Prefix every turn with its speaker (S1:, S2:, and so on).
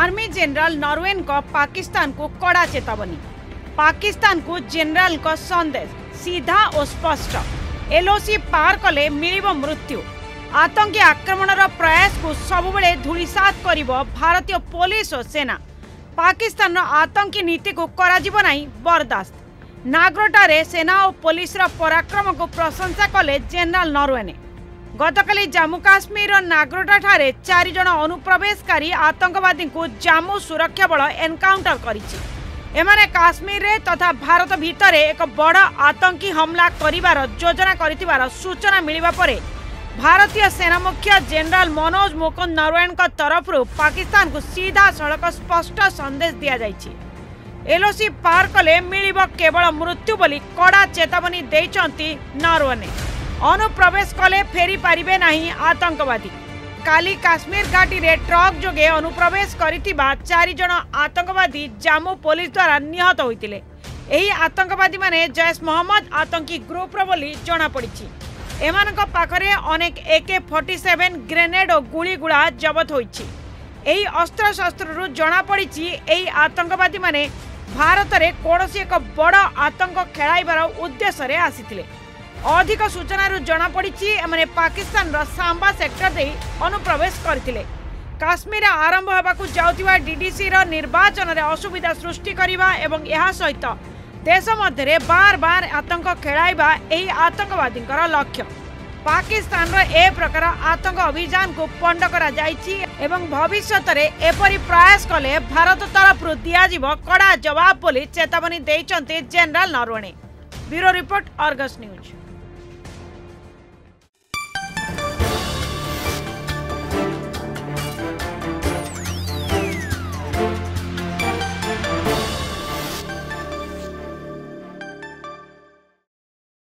S1: army general नरवेन को पाकिस्तान को कड़ा चेतावनी पाकिस्तान को जेनरल को संदेश सीधा और स्पष्ट एलओसी पार कले मिल मृत्यु आतंकी आक्रमणर प्रयास को सबुबले धूलिसात कर भारतीय पुलिस और सेना पाकिस्तान आतंकी नीति को कराଯିब बरदास्त नागरटारे सेना और पुलिस पराक्रम को प्रशंसा कले जेनरल नरवेने গতকাল জম্মু কাশ্মীর নাগ্রোটাঠার চারিজন অনুপ্রবেশকারী আতঙ্কবাদী জম্মু সুরক্ষা বল এনকাউন্টর করেছে এমানে কাশ্মীরে তথা ভারত ভিতরে এক বড় আতঙ্কী হমলা করিবার যোজনা করিবার সূচনা মিলিবা পরে ভারতীয় সেনা মুখ্য জেনারেল মনোজ মুকুন্দ নরওয়ানক তরফরু পাকিস্তানকু সিধা সড়ক স্পষ্ট সন্দেশ দিয়া যাইছে এলওসি পার কলে মিলিব কেবল মৃত্যু বলি কড়া চেতাবনী দেইছন্তি নরওয়ানে অনুপ্রবেশ কলে ফেরি পারিবে না আতঙ্কবাদী কালি কাশ্মীর ঘাটিরে ট্রক যোগে অনুপ্রবেশ করিଥିବା চারিজন আতঙ্কবাদী জাম্মু পুলিশ দ্বারা নিহত হইতিলে এই আতঙ্কবাদী মানে জৈশ মহম্মদ আতঙ্কী গ্রুপর বলে জনাপড়িছে এমানক পাখে অনেক একে ফর্টি সেভেন গ্রেনেড ও গুড়িগুড়া জবত হয়েছে এই অস্ত্রশস্ত্রু জনাপড়িছে এই আতঙ্কবাদী মানে ভারতরে কৌশি এক বড় আতঙ্ক খেলাইবার উদ্দেশ্যে আসিলে ଅଧିକ ସୂଚନାରୁ ଜଣାପଡ଼ିଛି ଏମାନେ ପାକିସ୍ତାନର ସାମ୍ବା ସେକ୍ଟର ଦେଇ ଅନୁପ୍ରବେଶ କରିଥିଲେ କାଶ୍ମୀର ଆରମ୍ଭ ହେବାକୁ ଯାଉଥିବା ଡିଡିସିର ନିର୍ବାଚନରେ ଅସୁବିଧା ସୃଷ୍ଟି କରିବା ଏବଂ ଏହା ସହିତ ଦେଶ ମଧ୍ୟରେ ବାର ବାର ଆତଙ୍କ ଖେଳାଇବା ଏହି ଆତଙ୍କବାଦୀଙ୍କର ଲକ୍ଷ୍ୟ ପାକିସ୍ତାନର ଏ ପ୍ରକାର ଆତଙ୍କ ଅଭିଯାନକୁ ପଣ୍ଡ କରାଯାଇଛି ଏବଂ ଭବିଷ୍ୟତରେ ଏପରି ପ୍ରୟାସ କଲେ ଭାରତ ତରଫରୁ ଦିଆଯିବ କଡ଼ା ଜବାବ ବୋଲି ଚେତାବନୀ ଦେଇଛନ୍ତି general Naravane bureau report Argus news